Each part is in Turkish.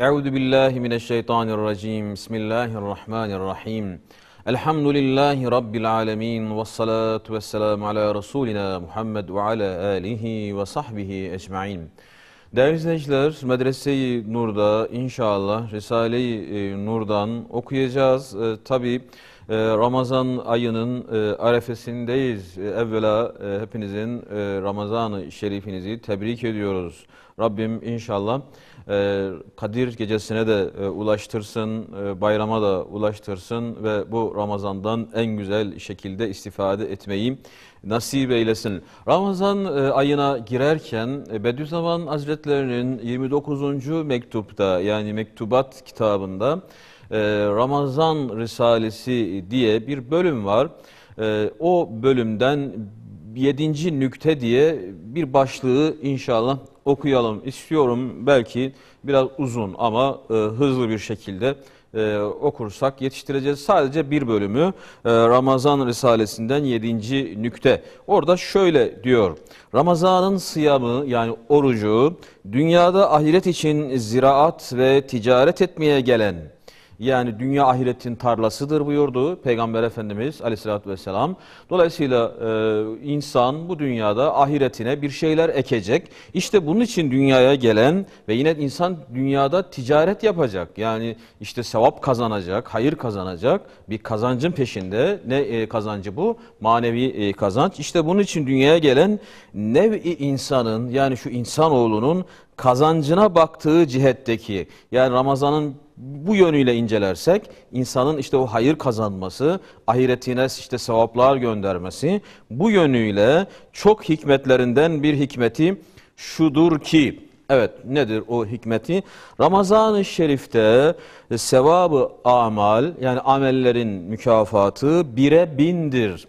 Euzu billahi mineşşeytanirracim. Bismillahirrahmanirrahim. Elhamdülillahi rabbil alamin ve salatu vesselam ala rasulina Muhammed ve ala alihi ve sahbihi ecmaîn. Değerli izleyiciler, Medrese-i Nur'da inşallah Risale-i Nur'dan okuyacağız. E, Tabi Ramazan ayının e, arefesindeyiz. E, Evvela e, hepinizin Ramazan-ı Şerifinizi tebrik ediyoruz. Rabbim inşallah Kadir gecesine de ulaştırsın, bayrama da ulaştırsın ve bu Ramazan'dan en güzel şekilde istifade etmeyi nasip eylesin. Ramazan ayına girerken Bediüzzaman Hazretlerinin 29. mektupta yani mektubat kitabında Ramazan Risalesi diye bir bölüm var. E, o bölümden 7. nükte diye bir başlığı inşallah okuyalım istiyorum. Belki biraz uzun ama e, hızlı bir şekilde e, okursak yetiştireceğiz. Sadece bir bölümü e, Ramazan Risalesinden 7. nükte. Orada şöyle diyor. Ramazanın sıyamı yani orucu dünyada ahiret için ziraat ve ticaret etmeye gelen yani dünya ahiretin tarlasıdır buyurdu Peygamber Efendimiz aleyhissalatü vesselam. Dolayısıyla e, insan bu dünyada ahiretine bir şeyler ekecek. İşte bunun için dünyaya gelen ve yine insan dünyada ticaret yapacak. Yani işte sevap kazanacak, hayır kazanacak. Bir kazancın peşinde. Ne e, kazancı bu? Manevi e, kazanç. İşte bunun için dünyaya gelen nev-i insanın yani şu insanoğlunun kazancına baktığı cihetteki yani Ramazan'ın bu yönüyle incelersek insanın işte o hayır kazanması, ahiretine işte sevaplar göndermesi bu yönüyle çok hikmetlerinden bir hikmeti şudur ki Evet nedir o hikmeti? Ramazan-ı Şerif'te sevabı amal yani amellerin mükafatı bire bindir.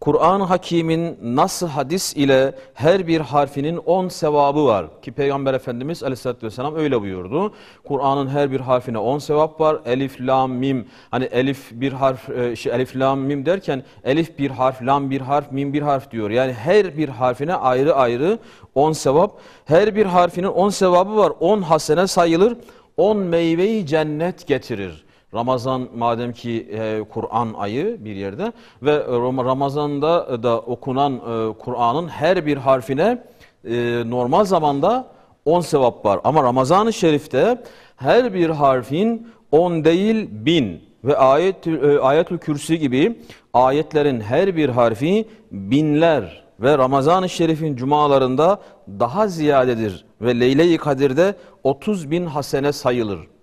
Kur'an-ı Hakim'in nasıl hadis ile her bir harfinin on sevabı var. Ki Peygamber Efendimiz Aleyhisselatü Vesselam öyle buyurdu. Kur'an'ın her bir harfine on sevap var. Elif, lam, mim. Hani elif bir harf, e, şey, elif, lam, mim derken elif bir harf, lam bir harf, mim bir harf diyor. Yani her bir harfine ayrı ayrı on sevap. Her bir harfinin on sevabı var. On hasene sayılır. On meyveyi cennet getirir. Ramazan madem ki e, Kur'an ayı bir yerde ve Ramazan'da da okunan e, Kur'an'ın her bir harfine e, normal zamanda 10 sevap var. Ama Ramazan-ı Şerif'te her bir harfin 10 değil 1000 ve ayet, e, ayetül kürsi gibi ayetlerin her bir harfi binler ve Ramazan-ı Şerif'in cumalarında daha ziyadedir ve Leyle-i Kadir'de 30 bin hasene sayılır.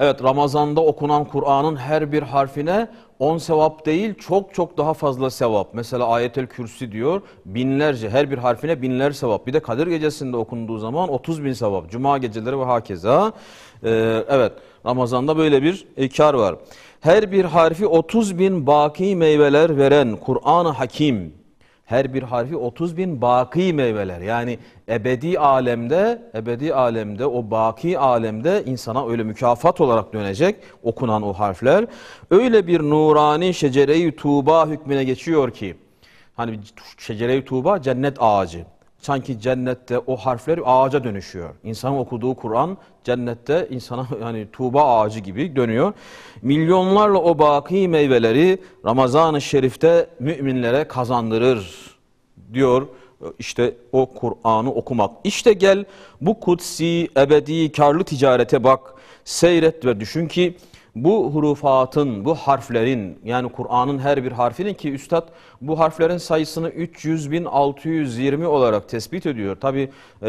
Evet Ramazan'da okunan Kur'an'ın her bir harfine 10 sevap değil çok çok daha fazla sevap. Mesela ayetel kürsi diyor binlerce her bir harfine binler sevap. Bir de Kadir gecesinde okunduğu zaman 30 bin sevap. Cuma geceleri ve hakeza. Ee, evet Ramazan'da böyle bir kar var. Her bir harfi 30 bin baki meyveler veren Kur'an-ı Hakim her bir harfi 30 bin baki meyveler. Yani ebedi alemde, ebedi alemde o baki alemde insana öyle mükafat olarak dönecek okunan o harfler. Öyle bir nurani şecere-i tuğba hükmüne geçiyor ki hani şecere-i tuğba cennet ağacı. Sanki cennette o harfler ağaca dönüşüyor. İnsanın okuduğu Kur'an cennette insana yani tuğba ağacı gibi dönüyor. Milyonlarla o baki meyveleri Ramazan-ı Şerif'te müminlere kazandırır diyor işte o Kur'an'ı okumak. İşte gel bu kutsi, ebedi, karlı ticarete bak, seyret ve düşün ki bu hurufatın, bu harflerin yani Kur'an'ın her bir harfinin ki Üstad bu harflerin sayısını 300.620 olarak tespit ediyor. Tabi e,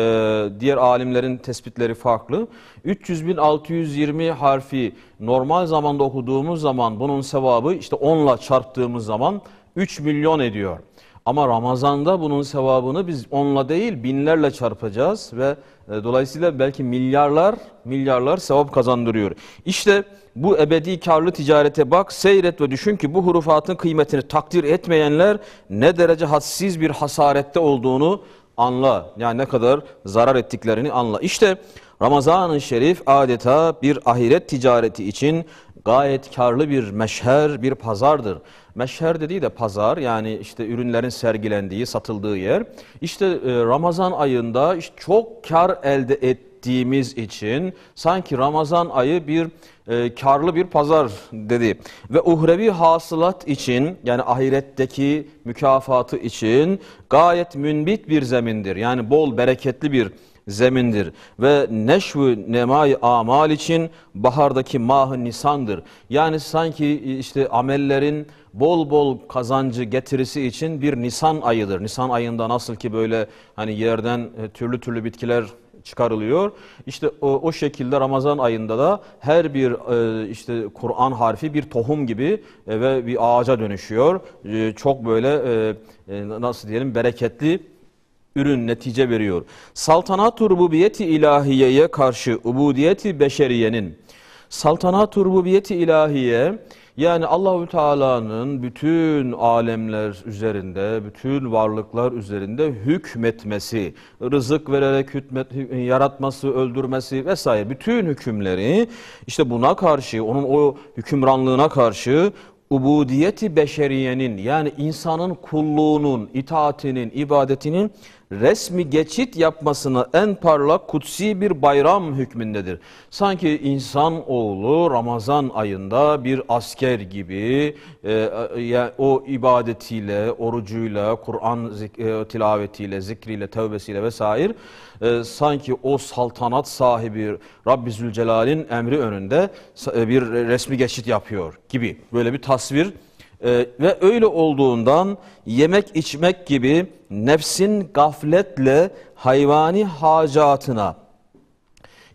diğer alimlerin tespitleri farklı. 300.620 harfi normal zamanda okuduğumuz zaman bunun sevabı işte 10 ile çarptığımız zaman 3 milyon ediyor. Ama Ramazan'da bunun sevabını biz onla değil binlerle çarpacağız ve e, dolayısıyla belki milyarlar milyarlar sevap kazandırıyor. İşte bu ebedi karlı ticarete bak, seyret ve düşün ki bu hurufatın kıymetini takdir etmeyenler ne derece hadsiz bir hasarette olduğunu anla. Yani ne kadar zarar ettiklerini anla. İşte Ramazan-ı Şerif adeta bir ahiret ticareti için gayet karlı bir meşher, bir pazardır. Meşher dediği de pazar yani işte ürünlerin sergilendiği, satıldığı yer. İşte e, Ramazan ayında çok kar elde et ettiğimiz için sanki Ramazan ayı bir e, karlı bir pazar dedi. Ve uhrevi hasılat için yani ahiretteki mükafatı için gayet münbit bir zemindir. Yani bol bereketli bir zemindir ve neşvü nemai amal için bahardaki mah nisandır. Yani sanki işte amellerin bol bol kazancı getirisi için bir nisan ayıdır. Nisan ayında nasıl ki böyle hani yerden e, türlü türlü bitkiler çıkarılıyor. İşte o, o şekilde Ramazan ayında da her bir e, işte Kur'an harfi bir tohum gibi e, ve bir ağaca dönüşüyor. E, çok böyle e, e, nasıl diyelim bereketli ürün netice veriyor. Saltanat-ı rububiyeti ilahiyeye karşı ubudiyeti beşeriyenin saltanat-ı rububiyeti ilahiye yani Allahü Teala'nın bütün alemler üzerinde, bütün varlıklar üzerinde hükmetmesi, rızık vererek hükmet, yaratması, öldürmesi vesaire bütün hükümleri işte buna karşı, onun o hükümranlığına karşı ubudiyeti beşeriyenin yani insanın kulluğunun, itaatinin, ibadetinin resmi geçit yapmasına en parlak kutsi bir bayram hükmündedir. Sanki insan oğlu Ramazan ayında bir asker gibi e, e, o ibadetiyle, orucuyla, Kur'an e, tilavetiyle, zikriyle, tevbesiyle vesaire e, sanki o saltanat sahibi Rabbi Zülcelal'in emri önünde e, bir resmi geçit yapıyor gibi böyle bir tasvir ee, ve öyle olduğundan yemek içmek gibi nefsin gafletle hayvani hacatına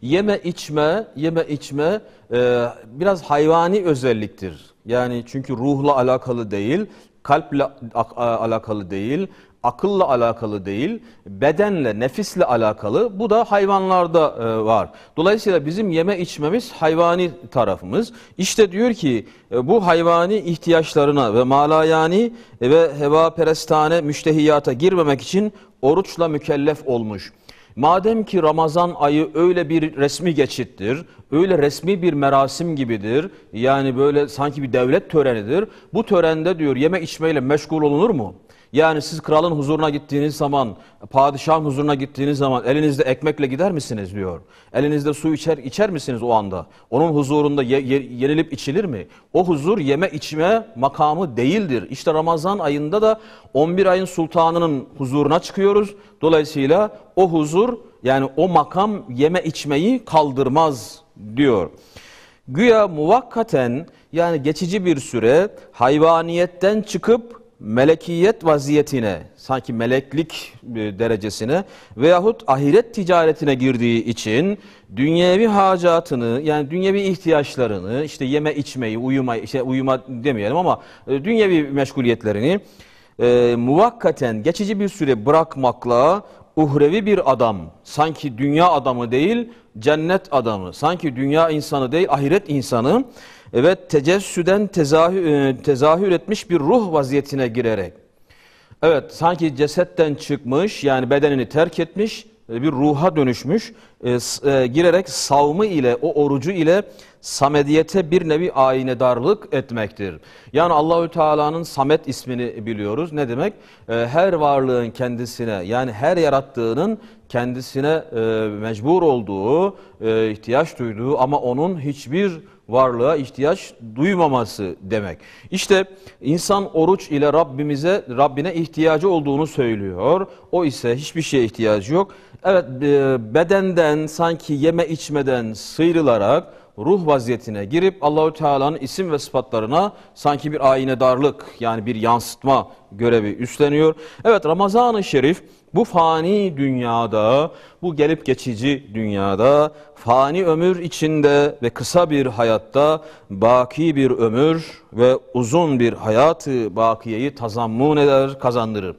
yeme içme yeme içme e, biraz hayvani özelliktir. Yani çünkü ruhla alakalı değil, kalple alakalı değil, akılla alakalı değil, bedenle, nefisle alakalı. Bu da hayvanlarda e, var. Dolayısıyla bizim yeme içmemiz hayvani tarafımız. İşte diyor ki e, bu hayvani ihtiyaçlarına ve malayani ve heva perestane müştehiyata girmemek için oruçla mükellef olmuş. Madem ki Ramazan ayı öyle bir resmi geçittir, öyle resmi bir merasim gibidir, yani böyle sanki bir devlet törenidir. Bu törende diyor yeme içmeyle meşgul olunur mu? Yani siz kralın huzuruna gittiğiniz zaman, padişahın huzuruna gittiğiniz zaman elinizde ekmekle gider misiniz diyor. Elinizde su içer içer misiniz o anda? Onun huzurunda ye, ye, yenilip içilir mi? O huzur yeme içme makamı değildir. İşte Ramazan ayında da 11 ayın sultanının huzuruna çıkıyoruz. Dolayısıyla o huzur yani o makam yeme içmeyi kaldırmaz diyor. Güya muvakkaten yani geçici bir süre hayvaniyetten çıkıp melekiyet vaziyetine, sanki meleklik e, derecesine veyahut ahiret ticaretine girdiği için dünyevi hacatını yani dünyevi ihtiyaçlarını işte yeme içmeyi, uyuma, işte uyuma demeyelim ama e, dünyevi meşguliyetlerini e, muvakkaten geçici bir süre bırakmakla uhrevi bir adam, sanki dünya adamı değil cennet adamı, sanki dünya insanı değil ahiret insanı Evet tecessüden tezahür, e, tezahür etmiş bir ruh vaziyetine girerek. Evet sanki cesetten çıkmış yani bedenini terk etmiş bir ruha dönüşmüş e, e, girerek savmı ile o orucu ile samediyete bir nevi aynedarlık etmektir. Yani Allahü Teala'nın Samet ismini biliyoruz. Ne demek? E, her varlığın kendisine yani her yarattığının kendisine e, mecbur olduğu, e, ihtiyaç duyduğu ama onun hiçbir varlığa ihtiyaç duymaması demek. İşte insan oruç ile Rabbimize Rabbine ihtiyacı olduğunu söylüyor. O ise hiçbir şeye ihtiyacı yok. Evet e, bedenden sanki yeme içmeden sıyrılarak ruh vaziyetine girip Allahü Teala'nın isim ve sıfatlarına sanki bir aynedarlık yani bir yansıtma görevi üstleniyor. Evet Ramazan-ı Şerif bu fani dünyada, bu gelip geçici dünyada, fani ömür içinde ve kısa bir hayatta baki bir ömür ve uzun bir hayatı bakiyeyi tazammun eder, kazandırır.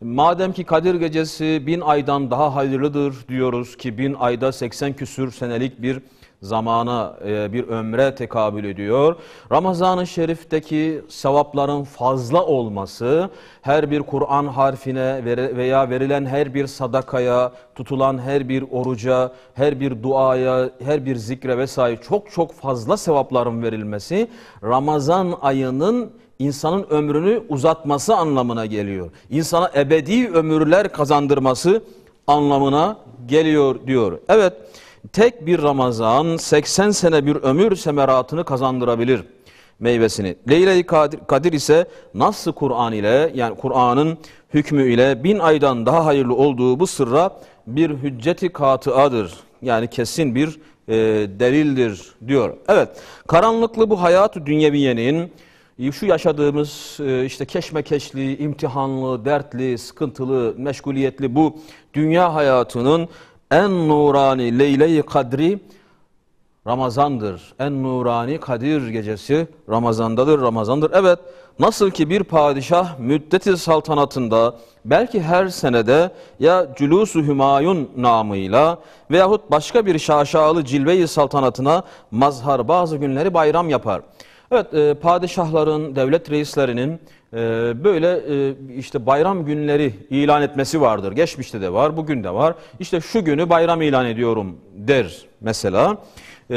Madem ki Kadir Gecesi bin aydan daha hayırlıdır diyoruz ki bin ayda 80 küsür senelik bir zamana e, bir ömre tekabül ediyor. Ramazan-ı Şerif'teki sevapların fazla olması her bir Kur'an harfine veya verilen her bir sadakaya, tutulan her bir oruca, her bir duaya, her bir zikre vesaire çok çok fazla sevapların verilmesi Ramazan ayının insanın ömrünü uzatması anlamına geliyor. İnsana ebedi ömürler kazandırması anlamına geliyor diyor. Evet tek bir Ramazan 80 sene bir ömür semeratını kazandırabilir meyvesini. Leyle-i Kadir, Kadir ise nasıl Kur'an ile yani Kur'an'ın hükmü ile bin aydan daha hayırlı olduğu bu sırra bir hücceti katıadır. Yani kesin bir e, delildir diyor. Evet karanlıklı bu hayat-ı dünyeviyenin şu yaşadığımız e, işte keşmekeşli, imtihanlı, dertli, sıkıntılı, meşguliyetli bu dünya hayatının en nurani Leyle-i Kadri Ramazandır. En nurani Kadir gecesi Ramazandadır, Ramazandır. Evet, nasıl ki bir padişah müddeti saltanatında belki her senede ya Cülus-u Hümayun namıyla veyahut başka bir şaşalı cilve-i saltanatına mazhar bazı günleri bayram yapar. Evet, e, padişahların, devlet reislerinin e, böyle e, işte bayram günleri ilan etmesi vardır. Geçmişte de var, bugün de var. İşte şu günü bayram ilan ediyorum der mesela. E,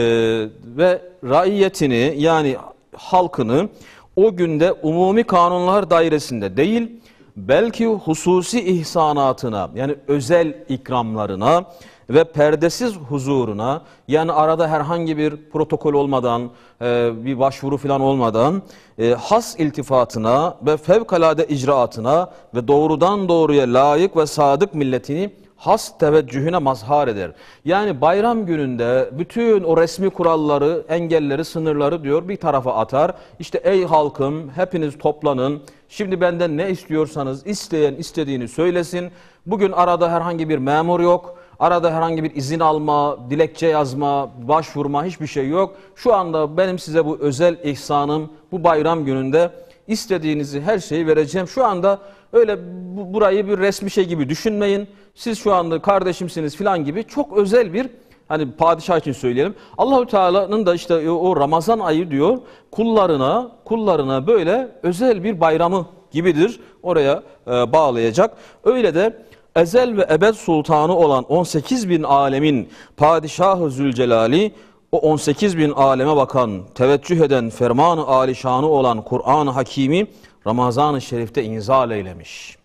ve raiyetini yani halkını o günde umumi kanunlar dairesinde değil, belki hususi ihsanatına yani özel ikramlarına ve perdesiz huzuruna yani arada herhangi bir protokol olmadan e, bir başvuru falan olmadan e, has iltifatına ve fevkalade icraatına ve doğrudan doğruya layık ve sadık milletini has teveccühüne mazhar eder. Yani bayram gününde bütün o resmi kuralları, engelleri, sınırları diyor bir tarafa atar. İşte ey halkım hepiniz toplanın. Şimdi benden ne istiyorsanız isteyen istediğini söylesin. Bugün arada herhangi bir memur yok. Arada herhangi bir izin alma, dilekçe yazma, başvurma hiçbir şey yok. Şu anda benim size bu özel ihsanım bu bayram gününde istediğinizi her şeyi vereceğim. Şu anda öyle bu, burayı bir resmi şey gibi düşünmeyin. Siz şu anda kardeşimsiniz filan gibi çok özel bir hani padişah için söyleyelim. Allahü Teala'nın da işte o Ramazan ayı diyor kullarına kullarına böyle özel bir bayramı gibidir. Oraya e, bağlayacak. Öyle de ezel ve ebed sultanı olan 18 bin alemin padişahı Zülcelali o 18 bin aleme bakan, teveccüh eden ferman-ı alişanı olan Kur'an-ı Hakimi Ramazan-ı Şerif'te inzal eylemiş.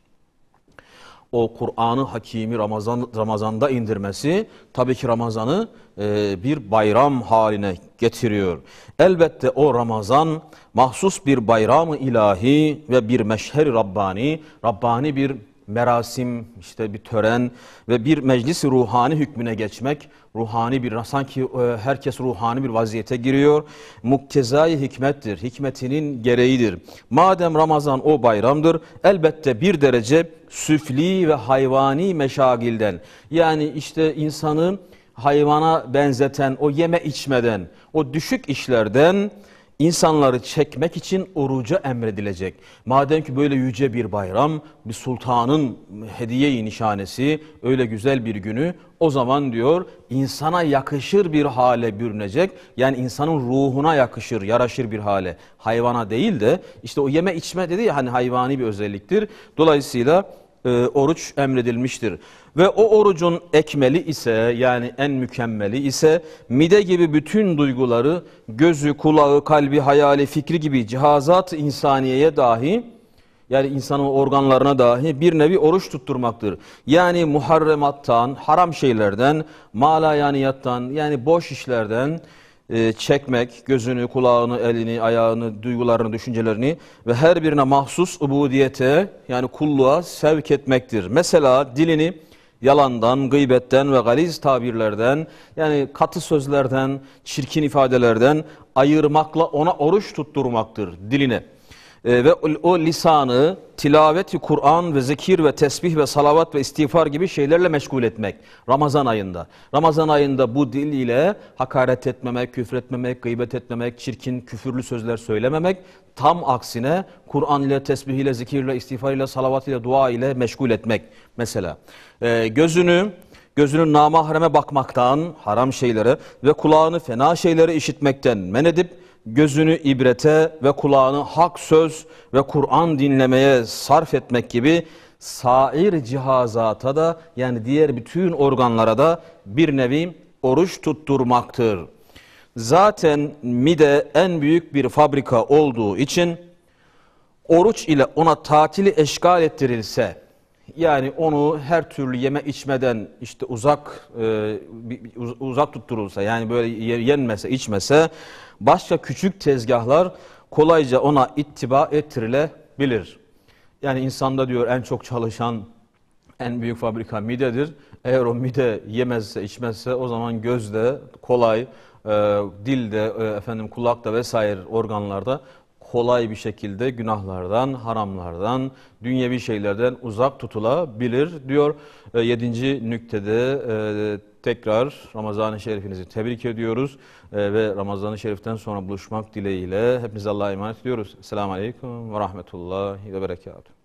O Kur'an-ı Hakimi Ramazan, Ramazan'da indirmesi tabii ki Ramazan'ı e, bir bayram haline getiriyor. Elbette o Ramazan mahsus bir bayram-ı ilahi ve bir meşher Rabbani, Rabbani bir merasim, işte bir tören ve bir meclis ruhani hükmüne geçmek, ruhani bir, sanki e, herkes ruhani bir vaziyete giriyor. Muktezai hikmettir, hikmetinin gereğidir. Madem Ramazan o bayramdır, elbette bir derece süfli ve hayvani meşagilden, yani işte insanın hayvana benzeten, o yeme içmeden, o düşük işlerden, insanları çekmek için oruca emredilecek. Madem ki böyle yüce bir bayram, bir sultanın hediye-i nişanesi, öyle güzel bir günü, o zaman diyor insana yakışır bir hale bürünecek. Yani insanın ruhuna yakışır, yaraşır bir hale. Hayvana değil de işte o yeme içme dedi ya hani hayvani bir özelliktir. Dolayısıyla e, oruç emredilmiştir. Ve o orucun ekmeli ise yani en mükemmeli ise mide gibi bütün duyguları gözü, kulağı, kalbi, hayali, fikri gibi cihazat insaniyeye dahi yani insanın organlarına dahi bir nevi oruç tutturmaktır. Yani muharremattan, haram şeylerden, malayaniyattan yani boş işlerden e, çekmek, gözünü, kulağını, elini, ayağını, duygularını, düşüncelerini ve her birine mahsus ubudiyete yani kulluğa sevk etmektir. Mesela dilini yalandan, gıybetten ve galiz tabirlerden yani katı sözlerden, çirkin ifadelerden ayırmakla ona oruç tutturmaktır diline. E, ve o, lisanı tilaveti Kur'an ve zikir ve tesbih ve salavat ve istiğfar gibi şeylerle meşgul etmek Ramazan ayında. Ramazan ayında bu dil ile hakaret etmemek, küfretmemek, gıybet etmemek, çirkin küfürlü sözler söylememek tam aksine Kur'an ile, tesbih ile, zikirle, istiğfar ile, salavat ile, dua ile meşgul etmek mesela. E, gözünü gözünün namahreme bakmaktan, haram şeylere ve kulağını fena şeyleri işitmekten men edip gözünü ibrete ve kulağını hak söz ve Kur'an dinlemeye sarf etmek gibi sair cihazata da yani diğer bütün organlara da bir nevi oruç tutturmaktır. Zaten mide en büyük bir fabrika olduğu için oruç ile ona tatili eşgal ettirilse Yani onu her türlü yeme içmeden işte uzak e, uzak tutturulsa yani böyle ye- yenmese içmese başka küçük tezgahlar kolayca ona ittiba ettirilebilir. Yani insanda diyor en çok çalışan en büyük fabrika midedir. Eğer o mide yemezse içmezse o zaman gözde kolay, e, dilde, e, efendim kulakta vesaire organlarda kolay bir şekilde günahlardan, haramlardan, dünyevi şeylerden uzak tutulabilir diyor. E, yedinci nüktede e, tekrar Ramazan-ı Şerifinizi tebrik ediyoruz E, ve Ramazan-ı Şerif'ten sonra buluşmak dileğiyle hepinize Allah'a emanet ediyoruz. Selamun Aleyküm ve Rahmetullahi ve Berekatuhu.